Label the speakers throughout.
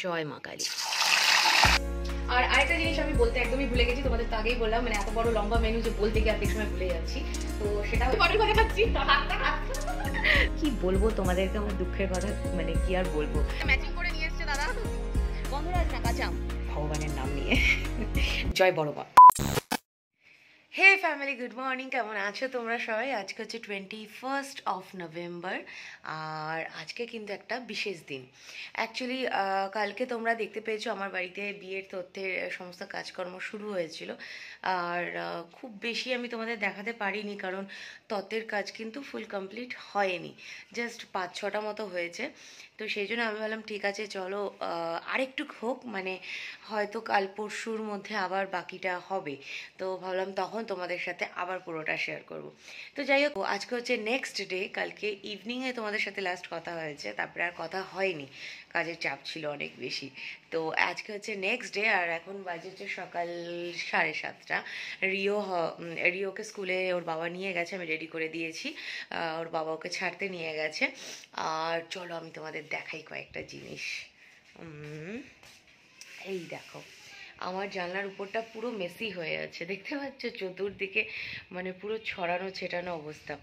Speaker 1: জয় মা কালী। আর আরেকটা জিনিস আমি বলতে একদমই ভুলে গেছি তোমাদের তো আগেই বললাম মানে এত বড় লম্বা মেনু যে বলতে গিয়ে অর্ধেক সময় ভুলে যাচ্ছি। তো সেটা পরের কথা খাচ্ছি কি বলব তোমাদেরকে? আমার দুঃখের কথা মানে কি আর বলব? ম্যাচিং করে নিয়ে এসেছে দাদা। গন্ধরাজ না কাঁচাম। ভগবানের নাম নিয়ে। জয় বড় ফ্যামিলি গুড মর্নিং কেমন আছো তোমরা সবাই? আজকে হচ্ছে টোয়েন্টি ফার্স্ট অফ নভেম্বর আর আজকে কিন্তু একটা বিশেষ দিন। অ্যাকচুয়ালি কালকে তোমরা দেখতে পেয়েছ আমার বাড়িতে বিয়ের তথ্যের সমস্ত কাজকর্ম শুরু হয়েছিল। আর খুব বেশি আমি তোমাদের দেখাতে পারিনি, কারণ তত্ত্বের কাজ কিন্তু ফুল কমপ্লিট হয়নি। জাস্ট পাঁচ ছটা মতো হয়েছে। তো সেই জন্য আমি বললাম ঠিক আছে, চলো আরেকটু হোক মানে হয়তো কাল পরশুর মধ্যে আবার বাকিটা হবে। তো ভাবলাম তখন তোমাদের সাথে আবার পুরোটা শেয়ার করব। তো যাই হোক, আজকে হচ্ছে নেক্সট ডে কালকে ইভিনিংয়ে তোমাদের সাথে লাস্ট কথা হয়েছে, তারপরে আর কথা হয়নি, কাজের চাপ ছিল অনেক বেশি। তো আজকে হচ্ছে নেক্সট ডে আর এখন বাজে হচ্ছে সকাল সাড়ে সাতটা। রিও রিওকে স্কুলে ওর বাবা নিয়ে গেছে, আমি রেডি করে দিয়েছি। ওর বাবা ওকে ছাড়তে নিয়ে গেছে। আর চলো আমি তোমাদের দেখাই কয়েকটা জিনিস। এই দেখো। আমার জানলার উপরটা পুরো মেসি হয়ে আছে। দেখতে পাচ্ছ চতুর্দিকে মানে পুরো ছড়ানো ছেটানো অবস্থা।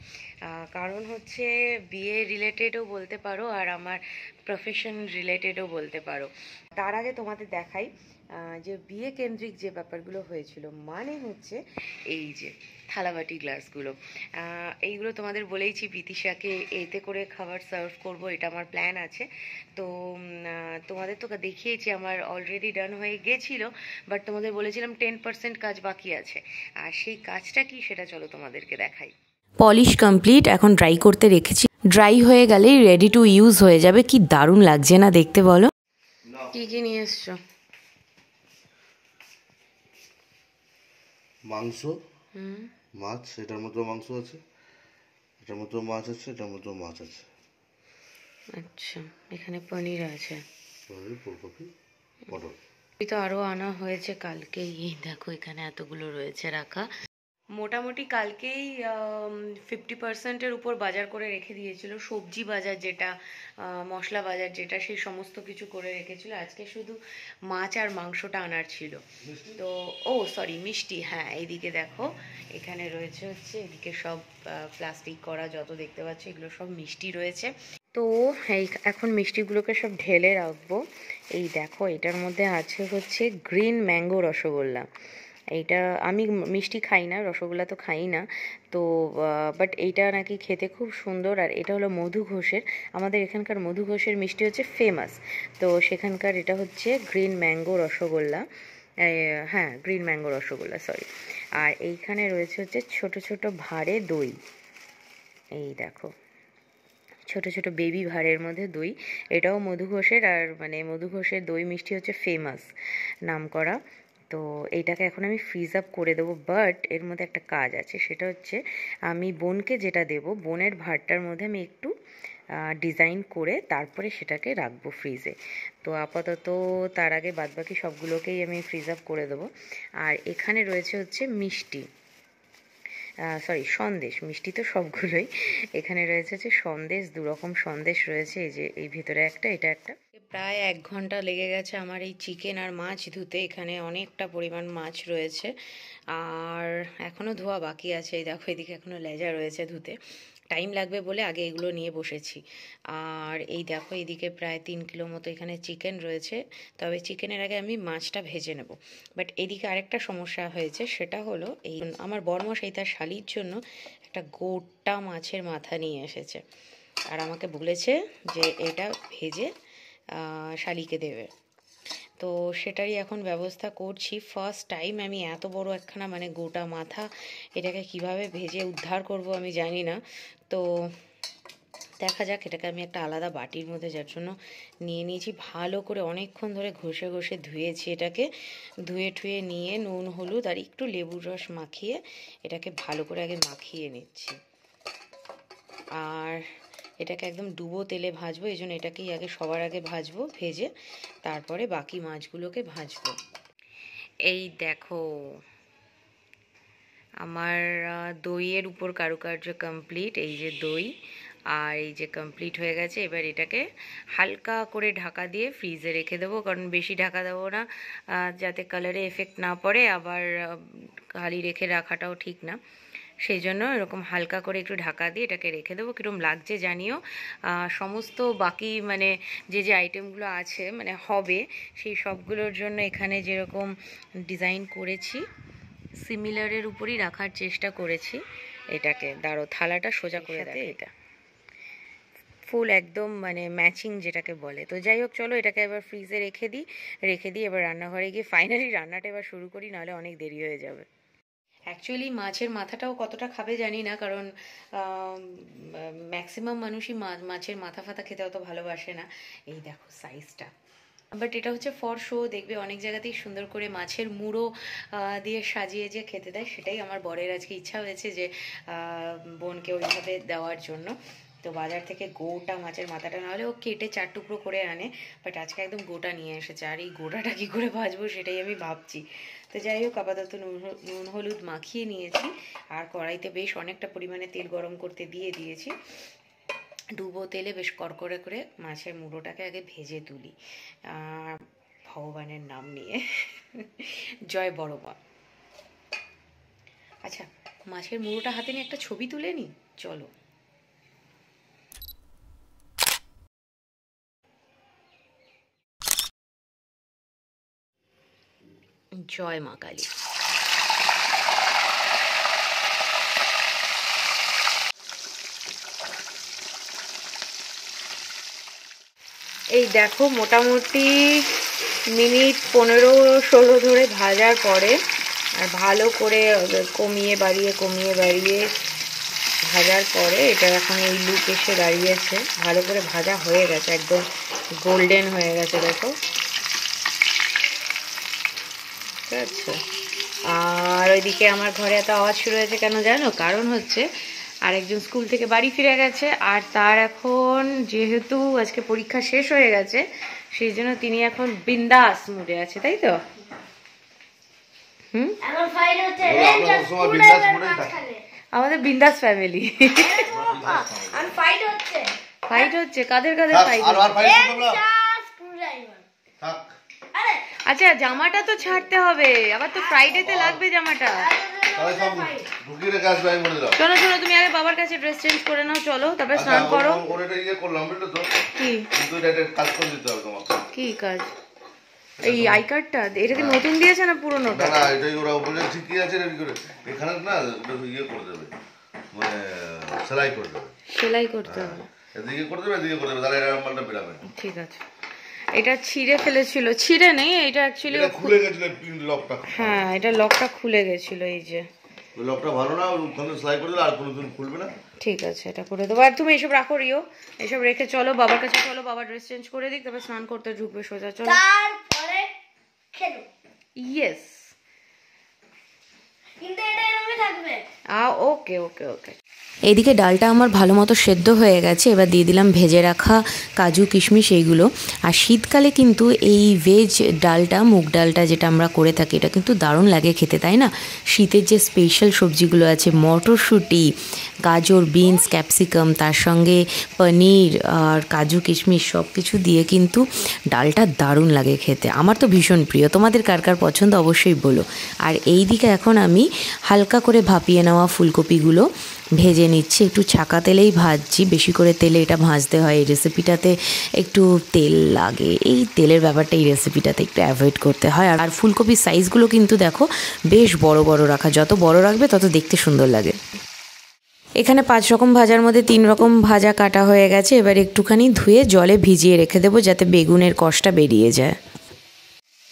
Speaker 1: কারণ হচ্ছে বিয়ে রিলেটেডও বলতে পারো আর আমার প্রফেশন রিলেটেডও বলতে পারো। তার আগে তোমাদের দেখাই যে বিয়ে কেন্দ্রিক যে ব্যাপারগুলো হয়েছিল মানে হচ্ছে এই যে থালাবাটি গ্লাসগুলো। আহ, এইগুলো তোমাদের বলেইছি বিতিশাকে এতে করে খাবার সার্ভ করব এটা আমার প্ল্যান আছে। তো উম, আহ, তোমাদের তো দেখিয়েছি আমার অলরেডি ডান হয়ে গেছিল বাট তোমাদের বলেছিলাম টেন পার্সেন্ট কাজ বাকি আছে। আর সেই কাজটা কি সেটা চলো তোমাদেরকে দেখাই।
Speaker 2: পলিশ কমপ্লিট এখন ড্রাই করতে রেখেছি। ড্রাই হয়ে গেলেই রেডি টু ইউজ হয়ে যাবে কি দারুণ লাগছে না দেখতে বলো?
Speaker 1: কি কি নিয়ে এসছো?
Speaker 3: মাংস মাছ এটার মধ্যে মাংস আছে এটার মধ্যে মাছ আছে এটার মধ্যে মাছ আছে।
Speaker 1: আচ্ছা এখানে পনির আছে।
Speaker 3: পনির, ফুলকপি পটল।
Speaker 1: তো আরও আনা হয়েছে কালকে। এই দেখো এখানে এতগুলো রয়েছে রাখা। মোটামুটি কালকেই ফিফটি পার্সেন্টের উপর বাজার করে রেখে দিয়েছিল। সবজি বাজার যেটা আহ, মশলা বাজার যেটা সেই সমস্ত কিছু করে রেখেছিল। আজকে শুধু মাছ আর মাংসটা আনার ছিল। তো ও সরি মিষ্টি। হ্যাঁ এইদিকে দেখো এখানে রয়েছে হচ্ছে এদিকে সব প্লাস্টিক করা যত দেখতে পাচ্ছ এগুলো সব মিষ্টি রয়েছে। তো এই এখন মিষ্টিগুলোকে সব ঢেলে রাখব। এই দেখো এটার মধ্যে আছে হচ্ছে গ্রিন ম্যাঙ্গো রসগোল্লা। এইটা আমি মিষ্টি খাই না, রসগোল্লা তো খাই না। তো বাট এইটা নাকি খেতে খুব সুন্দর। আর এটা হলো মধু ঘোষের। আমাদের এখানকার মধু ঘোষের মিষ্টি হচ্ছে ফেমাস তো সেখানকার এটা হচ্ছে গ্রিন ম্যাঙ্গো রসগোল্লা। হ্যাঁ গ্রিন ম্যাঙ্গো রসগোল্লা সরি আর এইখানে রয়েছে হচ্ছে ছোট ছোট ভাঁড়ে দই। এই দেখো। ছোট ছোট বেবি ভাঁড়ের মধ্যে দই। এটাও মধু ঘোষের, আর মানে মধু ঘোষের দই মিষ্টি হচ্ছে ফেমাস নাম করা তো এইটাকে এখন আমি ফ্রিজ আপ করে দেবো বাট এর মধ্যে একটা কাজ আছে, সেটা হচ্ছে আমি বোনকে যেটা দেব, বোনের ভাঁড়টার মধ্যে আমি একটু ডিজাইন করে তারপরে সেটাকে রাখব ফ্রিজে তো আপাতত তার আগে বাদবাকি সবগুলোকেই আমি ফ্রিজ আপ করে দেবো। আর এখানে রয়েছে হচ্ছে মিষ্টি। সরি সন্দেশ, মিষ্টি তো সবগুলোই। এখানে রয়েছে হচ্ছে সন্দেশ দু রকম সন্দেশ রয়েছে, এই যে, এই ভিতরে একটা, এটা একটা। প্রায় এক ঘণ্টা লেগে গেছে আমার এই চিকেন আর মাছ ধুতে। এখানে অনেকটা পরিমাণ মাছ রয়েছে। আর এখনও ধোয়া বাকি আছে। এই দেখো, এদিকে এখনও লেজা রয়েছে ধুতে। টাইম লাগবে বলে আগে এগুলো নিয়ে বসেছি। আর এই দেখো, এদিকে প্রায় তিন কিলো মতো এখানে চিকেন রয়েছে। তবে চিকেনের আগে আমি মাছটা ভেজে নেব। বাট এদিকে আরেকটা সমস্যা হয়েছে, সেটা হলো এই আমার বর্মশাই তার শালির জন্য একটা গোটা মাছের মাথা নিয়ে এসেছে। আর আমাকে বলেছে যে এটা ভেজে শালিকে দেবে। তো সেটারই এখন ব্যবস্থা করছি। ফার্স্ট টাইম আমি এত বড় একখানা মানে গোটা মাথা এটাকে কীভাবে ভেজে উদ্ধার করব আমি জানি না। তো দেখা যাক, এটাকে আমি একটা আলাদা বাটির মধ্যে যার জন্য নিয়ে নিয়েছি। ভালো করে অনেকক্ষণ ধরে ঘষে ঘষে ধুয়েছি এটাকে। ধুয়ে ঠুয়ে নিয়ে নুন, হলুদ আর একটু লেবুর রস মাখিয়ে এটাকে ভালো করে আগে মাখিয়ে নিচ্ছি। আর এটাকে একদম ডুবো তেলে ভাজবো, এই জন্য এটাকেই আগে সবার আগে ভাজবো, ভেজে তারপরে বাকি মাছগুলোকে ভাজবো। এই দেখো, আমার দইয়ের উপর কারুকার্য কমপ্লিট এই যে দই, আর এই যে কমপ্লিট হয়ে গেছে, এবার এটাকে হালকা করে ঢাকা দিয়ে ফ্রিজে রেখে দেবো, কারণ বেশি ঢাকা দেবো না যাতে কালারে এফেক্ট না পড়ে, আবার খালি রেখে রাখাটাও ঠিক না। সেই জন্য এরকম হালকা করে একটু ঢাকা দিয়ে এটাকে রেখে দেবো। কীরকম লাগছে জানিও। সমস্ত বাকি মানে যে যে আইটেমগুলো আছে মানে হবে সেই সবগুলোর জন্য এখানে যেরকম ডিজাইন করেছি সিমিলারের উপরই রাখার চেষ্টা করেছি এটাকে। দাঁড়ো থালাটা সোজা করে দেয় এটা। ফুল একদম মানে ম্যাচিং যেটাকে বলে। তো যাই হোক চলো এটাকে এবার ফ্রিজে রেখে দিই। রেখে দিই এবার রান্নাঘরে গিয়ে ফাইনালি রান্নাটা এবার শুরু করি নাহলে অনেক দেরি হয়ে যাবে। অ্যাকচুয়ালি মাছের মাথাটাও কতটা খাবে জানি না, কারণ ম্যাক্সিমাম মানুষই মাছের মাথা ফাতা খেতে অত ভালোবাসে না। এই দেখো সাইজটা বাট এটা হচ্ছে ফর শো দেখবে অনেক জায়গাতেই সুন্দর করে মাছের মুড়ো দিয়ে সাজিয়ে যে খেতে দেয়, সেটাই আমার বরের আজকে ইচ্ছা হয়েছে যে বোনকে ওইভাবে দেওয়ার জন্য। তো বাজার থেকে গোটা মাছের মাথাটা না হলে ও কেটে চার টুকরো করে আনে বাট আজকে একদম গোটা নিয়ে এসেছে। আর এই গোটাটা কী করে ভাজবো, সেটাই আমি ভাবছি। তো যাই হোক, আপাতত নুন হলুদ মাখিয়ে নিয়েছি। আর কড়াইতে বেশ অনেকটা পরিমাণে তেল গরম করতে দিয়ে দিয়েছি। ডুবো তেলে বেশ কড়কড়ে করে মাছের মুড়োটাকে আগে ভেজে তুলি। ভগবানের নাম নিয়ে। জয় বড় মা আচ্ছা মাছের মুড়োটা হাতে নিয়ে একটা ছবি তুলে নি? চলো। জয় মা কালী এই দেখো, মোটামুটি মিনিট পনেরো ষোলো ধরে ভাজার পরে আর ভালো করে কমিয়ে বাড়িয়ে কমিয়ে বাড়িয়ে ভাজার পরে এটা এখন এই লুক এসে দাঁড়িয়েছে। ভালো করে ভাজা হয়ে গেছে, একদম গোল্ডেন হয়ে গেছে, দেখো। আছে আর ওইদিকে আমার ঘরে এত আওয়াজ শুরু হয়েছে কেন জানো? কারণ হচ্ছে আরেকজন স্কুল থেকে বাড়ি ফিরে গেছে আর তার এখন যেহেতু আজকে পরীক্ষা শেষ হয়ে গেছে সেই জন্য তিনি এখন বিন্দাস মুডে আছে তাই তো? হুম? আমাদের বিন্দাস ফ্যামিলি
Speaker 4: ফাইট হচ্ছে।
Speaker 1: কাদের কাদের ফাইট আচ্ছা জামাটা তো ছাড়তে হবে। আবার তো ফ্রাইডে ফ্রাইডেতে লাগবে জামাটা। শোনো শোনো তুমি আগে বাবার কাছে ড্রেস চেঞ্জ করে নাও চলো তারপরে
Speaker 3: আচ্ছা
Speaker 1: স্নান করো।
Speaker 3: ইয়ে তো?
Speaker 1: কি?
Speaker 3: কাজ
Speaker 1: এই আই কার্ডটা এটা কি নতুন দিয়েছে না পুরোনোটা
Speaker 3: না না এটাই ওরা বলে ঠিকই আছে এখানে না ইয়ে করে দেবে। মানে সেলাই করে দেবে।
Speaker 1: সেলাই করতে হবে।
Speaker 3: এদিকে করে দেবে এদিকে করে দেবে তাহলে এটা মালটা বেরাবে
Speaker 1: ঠিক আছে। এটা ছিঁড়ে ফেলেছিল। ছিঁড়ে নেই এটা অ্যাকচুয়ালি
Speaker 3: খুলে গেছিল পিন লকটা।
Speaker 1: হ্যাঁ এটা লকটা খুলে গেছিল এই যে।
Speaker 3: লকটা ভালো না ওখানে সেলাই করে দিলে আর কোনোদিন খুলবে না।
Speaker 1: ঠিক আছে এটা করে দেবো। আর তুমি এসব রাখো রিও। এসব রেখে চলো বাবার কাছে চলো বাবা ড্রেস চেঞ্জ করে দিক তারপর স্নান করতে ঢুকবে সোজা চলো।
Speaker 4: তারপরে খেলো।
Speaker 1: ইয়েস
Speaker 4: কিন্তু এটা এরকমই থাকবে।
Speaker 1: আ ওকে ওকে ওকে।
Speaker 2: এদিকে ডালটা আমার ভালো মতো সেদ্ধ হয়ে গেছে। এবার দিয়ে দিলাম ভেজে রাখা কাজু, কিশমিশ এইগুলো। আর শীতকালে কিন্তু এই ভেজ ডালটা, মুগ ডালটা যেটা আমরা করে থাকি, এটা কিন্তু দারুণ লাগে খেতে, তাই না? শীতের যে স্পেশাল সবজিগুলো আছে, মটরশুঁটি, গাজর বিনস ক্যাপসিকাম তার সঙ্গে পনির আর কাজু, কিশমিশ সব কিছু দিয়ে কিন্তু ডালটা দারুণ লাগে খেতে। আমার তো ভীষণ প্রিয়। তোমাদের কার কার পছন্দ অবশ্যই বলো। আর এই দিকে এখন আমি হালকা করে ভাপিয়ে নেওয়া ফুলকপিগুলো ভেজে নিচ্ছি। একটু ছাকা তেলেই ভাজছি। বেশি করে তেলে এটা ভাজতে হয়। এই রেসিপিটাতে একটু তেল লাগে। এই তেলের ব্যাপারটা এই রেসিপিটাতে একটু অ্যাভয়েড করতে হয়। আর ফুলকপির সাইজগুলো কিন্তু দেখো বেশ বড় বড় রাখা। যত বড় রাখবে তত দেখতে সুন্দর লাগে। এখানে পাঁচ রকম ভাজার মধ্যে তিন রকম ভাজা কাটা হয়ে গেছে। এবার একটুখানি ধুয়ে জলে ভিজিয়ে রেখে দেবো যাতে বেগুনের কষটা বেরিয়ে যায়।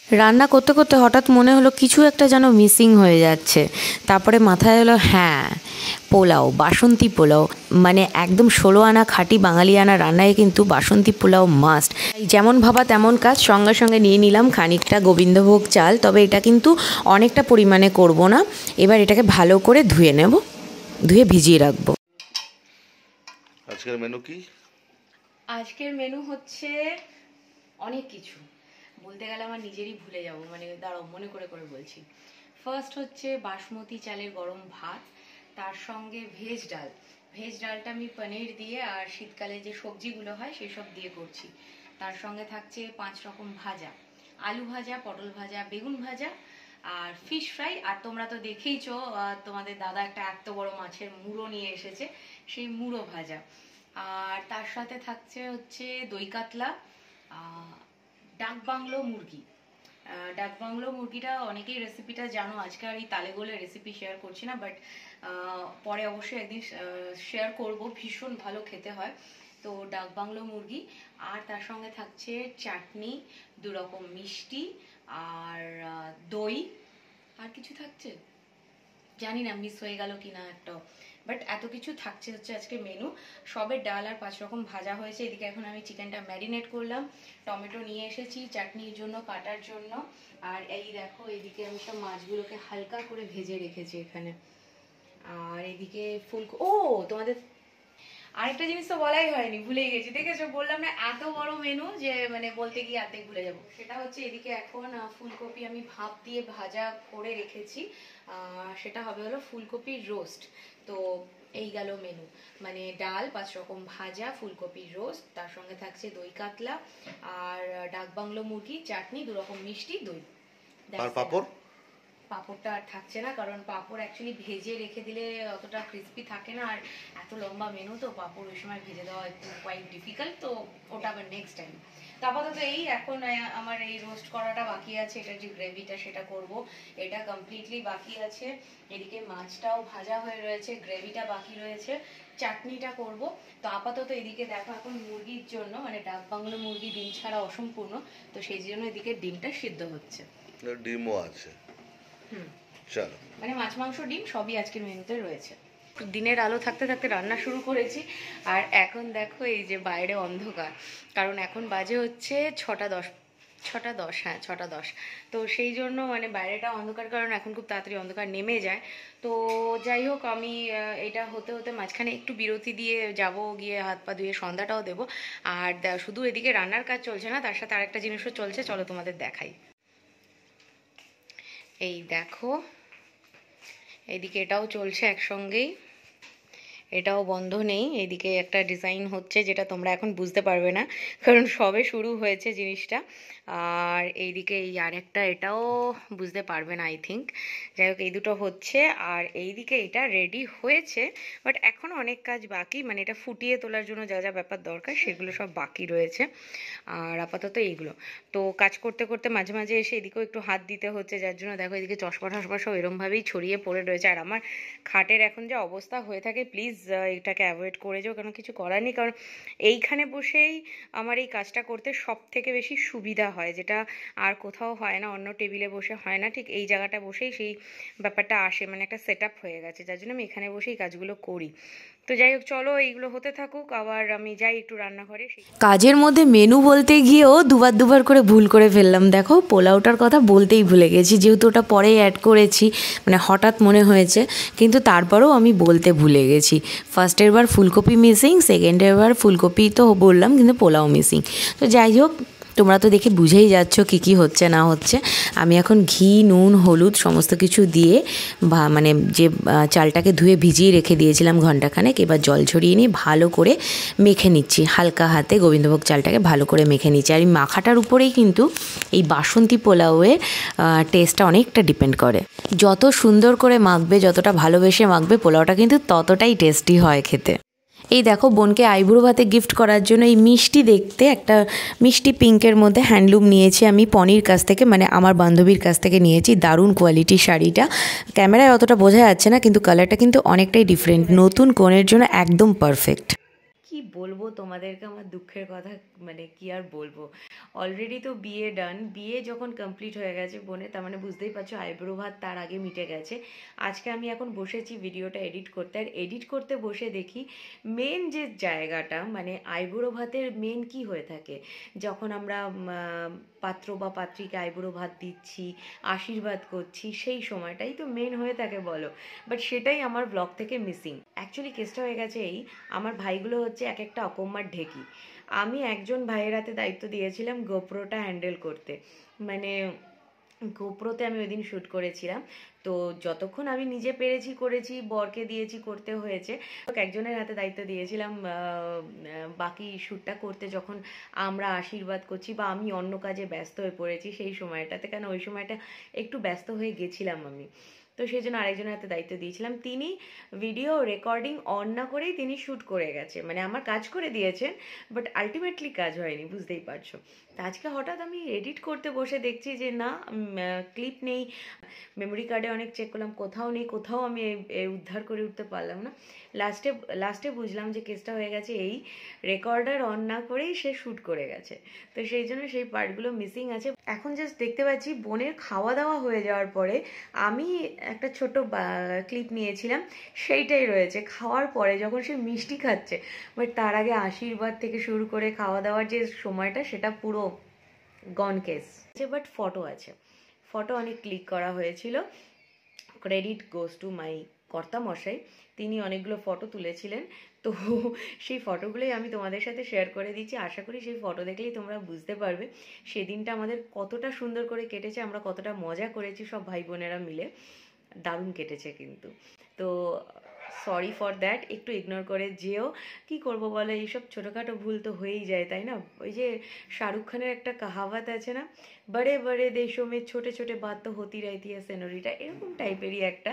Speaker 2: রান্না করতে করতে হঠাৎ মনে হলো কিছু একটা যেন মিসিং হয়ে যাচ্ছে। তারপরে মাথায় এলো হ্যাঁ পোলাও বাসন্তী পোলাও। মানে একদম ষোলো আনা খাঁটি বাঙালি আনা রান্নায় কিন্তু বাসন্তী পোলাও মাস্ট যেমন ভাবা তেমন কাজ সঙ্গে সঙ্গে নিয়ে নিলাম খানিকটা গোবিন্দভোগ চাল তবে এটা কিন্তু অনেকটা পরিমাণে করব না। এবার এটাকে ভালো করে ধুয়ে নেব ধুয়ে ভিজিয়ে রাখব।
Speaker 3: আজকের মেনু কি?
Speaker 1: আজকের মেনু হচ্ছে অনেক কিছু। বলতে গেলে আমার নিজেরই ভুলে যাব মানে দাঁড়াও, মনে করে করে বলছি। ফার্স্ট হচ্ছে বাসমতি চালের গরম ভাত, তার সঙ্গে ভেজ ডাল। ভেজ ডালটা আমি পনির দিয়ে আর শীতকালে যে সবজিগুলো হয় সেই সব দিয়ে করছি। তার সঙ্গে থাকছে পাঁচ রকম ভাজা। আলু ভাজা, পটল ভাজা, বেগুন ভাজা আর ফিশ ফ্রাই আর তোমরা তো দেখেইছো তোমাদের দাদা একটা এত বড় মাছের মুড়ো নিয়ে এসেছে, সেই মুড়ো ভাজা। আর তার সাথে থাকছে হচ্ছে দই কাতলা ডাক বাংলো মুরগি। ডাক বাংলো মুরগিটা অনেকেই রেসিপিটা জানো, আজকে আর এই তালে গোলে রেসিপি শেয়ার করছি না বাট পরে অবশ্যই একদিন শেয়ার করব, ভীষণ ভালো খেতে হয়। তো ডাক বাংলো মুরগি, আর তার সঙ্গে থাকছে চাটনি দু রকম মিষ্টি, আর দই, আর কিছু থাকছে? জানি না মিস হয়ে গেল কিনা একটা বাট এত কিছু থাকছে হচ্ছে আজকে মেনু সবের ডাল আর পাঁচ রকম ভাজা হয়েছে। এদিকে এখন আমি চিকেনটা ম্যারিনেট করলাম। টমেটো নিয়ে এসেছি, চাটনির জন্য, কাটার জন্য। আর এই দেখো, এদিকে আমি সব মাছগুলোকে হালকা করে ভেজে রেখেছি এখানে। আর এদিকে ফুল ও, তোমাদের আরেকটা জিনিস তো বলাই হয়নি ভুলেই গেছি। দেখেছ? বললাম না এত বড় মেনু যে মানে বলতে গিয়ে অর্ধেক ভুলে যাব। সেটা হচ্ছে এদিকে এখন ফুলকপি আমি ভাপ দিয়ে ভাজা করে রেখেছি। আহ, সেটা হবে হলো ফুলকপির রোস্ট তো এই গেল মেনু মানে ডাল পাঁচ রকম ভাজা ফুলকপির রোস্ট তার সঙ্গে থাকছে দই কাতলা আর আহ, ডাকবাংলো মুরগি চাটনি দু রকম মিষ্টি দই।
Speaker 3: আর পাপড়?
Speaker 1: পাঁপড়টা আর থাকছে না, কারণ পাঁপড় অ্যাকচুয়ালি ভেজে রেখে দিলে অতটা ক্রিস্পি থাকে না, আর এত লম্বা মেনু তো পাঁপড় ওই সময় ভেজে দেওয়া একটু কোয়াইট ডিফিকাল্ট তো ওটা আবার নেক্সট টাইম তো আপাতত এই এখন আমার এই রোস্ট করাটা বাকি আছে, এটা যে গ্রেভিটা সেটা করব। এটা কমপ্লিটলি বাকি আছে। এদিকে মাছটাও ভাজা হয়ে রয়েছে গ্রেভিটা বাকি রয়েছে। চাটনিটা করব। তো আপাতত এদিকে দেখো, এখন মুরগির জন্য মানে ডাক বাংলো মুরগি, ডিম ছাড়া অসম্পূর্ণ, তো সেই জন্য এদিকে ডিমটা সিদ্ধ হচ্ছে।
Speaker 3: ডিমও আছে। চলো।
Speaker 1: মানে মাছ মাংস ডিম সবই আজকের মেনুতে রয়েছে। দিনের আলো থাকতে থাকতে রান্না শুরু করেছি। আর এখন দেখো এই যে বাইরে অন্ধকার। কারণ এখন বাজে হচ্ছে ছটা দশ ছটা দশ হ্যাঁ ছটা দশ। তো সেই জন্য মানে বাইরেটা অন্ধকার কারণ এখন খুব তাড়াতাড়ি অন্ধকার নেমে যায়। তো যাই হোক আমি এটা হতে হতে মাঝখানে একটু বিরতি দিয়ে যাব গিয়ে হাত পা ধুয়ে সন্ধ্যাটাও দেবো। আর শুধু এদিকে রান্নার কাজ চলছে না তার সাথে আরেকটা জিনিসও চলছে চলো তোমাদের দেখাই। এই দেখো, এদিকে এটাও চলছে একসঙ্গেই। এটাও বন্ধ নেই, এদিকে একটা ডিজাইন হচ্ছে যেটা তোমরা এখন বুঝতে পারবে না, কারণ সবে শুরু হয়েছে জিনিসটা। আর এইদিকে এই আরেকটা, এটাও বুঝতে পারবেন আই থিঙ্ক যাই হোক, এই দুটো হচ্ছে, আর এইদিকে এটা রেডি হয়েছে বাট এখনও অনেক কাজ বাকি মানে এটা ফুটিয়ে তোলার জন্য যা যা ব্যাপার দরকার, সেগুলো সব বাকি রয়েছে। আর আপাতত এইগুলো। তো কাজ করতে করতে মাঝে মাঝে এসে এদিকেও একটু হাত দিতে হচ্ছে, যার জন্য দেখো এদিকে চশমা টশমা সব এরমভাবেই ছড়িয়ে পড়ে রয়েছে। আর আমার খাটের এখন যে অবস্থা হয়ে থাকে প্লিজ এটাকে অ্যাভয়েড করে যাও কারণ কিছু করার নেই, কারণ এইখানে বসেই আমার এই কাজটা করতে সব থেকে বেশি সুবিধা হয়, যেটা আর কোথাও হয় না, অন্য টেবিলে বসে হয় না, ঠিক এই জায়গাটা বসেই সেই ব্যাপারটা আসে মানে একটা সেট হয়ে গেছে, যার জন্য আমি এখানে বসেই কাজগুলো করি। তো যাই হোক, চলো এইগুলো হতে থাকুক, আবার আমি যাই একটু রান্নাঘরে
Speaker 2: কাজের মধ্যে মেনু বলতে গিয়েও দুবার দুবার করে ভুল করে ফেললাম। দেখো, পোলাওটার কথা বলতেই ভুলে গেছি, যেহেতু ওটা পরে অ্যাড করেছি মানে হঠাৎ মনে হয়েছে, কিন্তু তারপরেও আমি বলতে ভুলে গেছি। ফার্স্টের বার ফুলকপি মিসিং সেকেন্ডের বার ফুলকপি তো বললাম, কিন্তু পোলাও মিসিং তো যাই হোক তোমরা তো দেখে বুঝেই যাচ্ছ কী কী হচ্ছে, না হচ্ছে। আমি এখন ঘি, নুন, হলুদ সমস্ত কিছু দিয়ে বা মানে যে চালটাকে ধুয়ে ভিজিয়ে রেখে দিয়েছিলাম ঘন্টাখানেক এবার জল ছড়িয়ে নিয়ে ভালো করে মেখে নিচ্ছি। হালকা হাতে গোবিন্দভোগ চালটাকে ভালো করে মেখে নিচ্ছি। আর এই মাখাটার উপরেই কিন্তু এই বাসন্তী পোলাওয়ের টেস্টটা অনেকটা ডিপেন্ড করে। যত সুন্দর করে মাখবে, যতটা ভালোবেসে মাখবে, পোলাওটা কিন্তু ততটাই টেস্টি হয় খেতে। এই দেখো, বোনকে আইবুড়ো ভাতে গিফট করার জন্য এই মিষ্টি দেখতে, একটা মিষ্টি পিঙ্কের মধ্যে হ্যান্ডলুম নিয়েছি আমি পনির কাছ থেকে মানে আমার বান্ধবীর কাছ থেকে নিয়েছি, দারুণ কোয়ালিটির শাড়িটা। ক্যামেরায় অতটা বোঝা যাচ্ছে না, কিন্তু কালারটা কিন্তু অনেকটাই ডিফারেন্ট নতুন কোণের জন্য একদম পারফেক্ট
Speaker 1: কি বলব তোমাদেরকে, আমার দুঃখের কথা মানে কি আর বলব? অলরেডি তো বিয়ে ডান বিয়ে যখন কমপ্লিট হয়ে গেছে বোনে, তার মানে বুঝতেই পারছ আইব্রো ভাত তার আগে মিটে গেছে। আজকে আমি এখন বসেছি ভিডিওটা এডিট করতে। আর এডিট করতে বসে দেখি মেন যে জায়গাটা মানে আইবুড়ো ভাতের মেন কি হয়ে থাকে? যখন আমরা পাত্র বা পাত্রীকে আইবুড়ো ভাত দিচ্ছি, আশীর্বাদ করছি, সেই সময়টাই তো মেন হয়ে থাকে বলো। বাট সেটাই আমার ব্লগ থেকে মিসিং অ্যাকচুয়ালি কেসটা হয়ে গেছে এই, আমার ভাইগুলো হচ্ছে এক একটা অকম্মার ঢেকি। আমি একজন ভাইয়ের হাতে দায়িত্ব দিয়েছিলাম গোপ্রোটা হ্যান্ডেল করতে। মানে গোপ্রোতে আমি ওই দিন শ্যুট করেছিলাম। তো যতক্ষণ আমি নিজে পেরেছি, করেছি, বরকে দিয়েছি, করতে হয়েছে একজনের হাতে দায়িত্ব দিয়েছিলাম বাকি শ্যুটটা করতে যখন আমরা আশীর্বাদ করছি বা আমি অন্য কাজে ব্যস্ত হয়ে পড়েছি সেই সময়টাতে, কেন ওই সময়টা একটু ব্যস্ত হয়ে গেছিলাম আমি। তো সেই জন্য আরেকজনের হাতে দায়িত্ব দিয়েছিলাম। তিনি ভিডিও রেকর্ডিং অন না করেই তিনি শ্যুট করে গেছে। মানে আমার কাজ করে দিয়েছেন বাট আলটিমেটলি কাজ হয়নি, বুঝতেই পারছ। আজকে হঠাৎ আমি এডিট করতে বসে দেখছি যে না ক্লিপ নেই। মেমোরি কার্ডে অনেক চেক করলাম, কোথাও নেই, কোথাও আমি উদ্ধার করে উঠতে পারলাম না। লাস্টে লাস্টে বুঝলাম যে কেসটা হয়ে গেছে এই রেকর্ডার অন না করেই সে শ্যুট করে গেছে। তো সেই জন্য সেই পার্টগুলো মিসিং আছে। এখন জাস্ট দেখতে পাচ্ছি বোনের খাওয়া দাওয়া হয়ে যাওয়ার পরে আমি একটা ছোট ক্লিপ নিয়েছিলাম, সেইটাই রয়েছে। খাওয়ার পরে যখন সে মিষ্টি খাচ্ছে বাট তার আগে আশীর্বাদ থেকে শুরু করে খাওয়া দাওয়ার যে সময়টা, সেটা পুরো গন কেস বাট ফটো আছে। ফটো অনেক ক্লিক করা হয়েছিল। ক্রেডিট গোস টু মাই কর্তা মশাই, তিনি অনেকগুলো ফটো তুলেছিলেন। তো সেই ফটোগুলোই আমি তোমাদের সাথে শেয়ার করে দিচ্ছি। আশা করি সেই ফটো দেখলেই তোমরা বুঝতে পারবে। সেদিনটা আমাদের কতটা সুন্দর করে কেটেছে, আমরা কতটা মজা করেছি সব ভাই বোনেরা মিলে। দারুণ কেটেছে কিন্তু। তো সরি ফর দ্যাট একটু ইগনোর করে যেও। কি করব বলো, এইসব ছোটোখাটো ভুল তো হয়েই যায়, তাই না? ওই যে শাহরুখ খানের একটা কাহাওয়াত আছে না, বড়ে বড়ে দেশো মে ছোটে ছোটে বাত তো হতি রাইতি সেনোরিটা। এরকম টাইপেরই একটা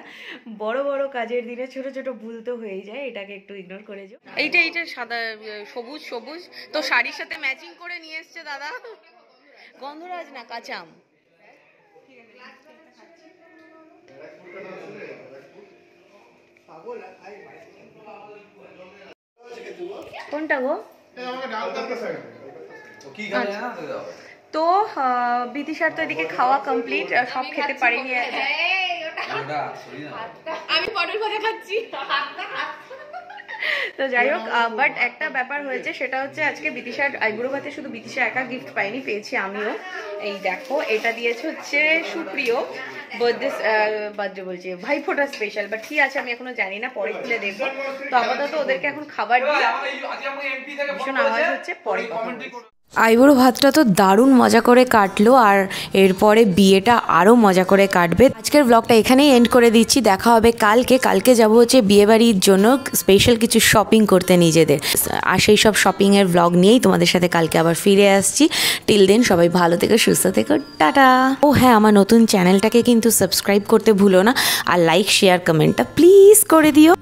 Speaker 1: বড় বড় কাজের দিনে ছোট ছোট ভুল তো হয়েই যায়, এটাকে একটু ইগনোর করে যেও। এইটা এইটা সাদা সবুজ সবুজ। তো শাড়ির সাথে ম্যাচিং করে নিয়ে এসছে দাদা। গন্ধরাজ না কাঁচা আম কোনটা গো? তো বিদিশার তো এদিকে খাওয়া কমপ্লিট সব খেতে পারিনি।
Speaker 5: আমি পটল ভাজা খাচ্ছি।
Speaker 1: তো যাই হোক বাট একটা ব্যাপার হয়েছে সেটা হচ্ছে আজকে বিদিশার আইবুড়ো ভাতে শুধু বিদিশা একা গিফট পাইনি পেয়েছি আমিও। এই দেখো এটা দিয়েছে হচ্ছে সুপ্রিয়। বার্থডে বার্থডে বলছি ভাই ফোটা স্পেশাল বাট কি আছে আমি এখনও জানি না পরে খুলে দেখব। তো আপাতত ওদেরকে এখন খাবার দিলাম ভীষণ আওয়াজ হচ্ছে পরে।
Speaker 2: আইবুড়ো ভাতটা তো দারুণ মজা করে কাটলো আর এরপরে বিয়েটা আরও মজা করে কাটবে। আজকের ব্লগটা এখানেই এন্ড করে দিচ্ছি। দেখা হবে কালকে। কালকে যাব হচ্ছে বিয়েবাড়ির জন্য স্পেশাল কিছু শপিং করতে নিজেদের। আর সেই সব শপিংয়ের ব্লগ নিয়েই তোমাদের সাথে কালকে আবার ফিরে আসছি। টিল দেন সবাই ভালো থেকো, সুস্থ থেকো। টাটা! ও হ্যাঁ আমার নতুন চ্যানেলটাকে কিন্তু সাবস্ক্রাইব করতে ভুলো না। আর লাইক শেয়ার কমেন্টটা প্লিজ করে দিও।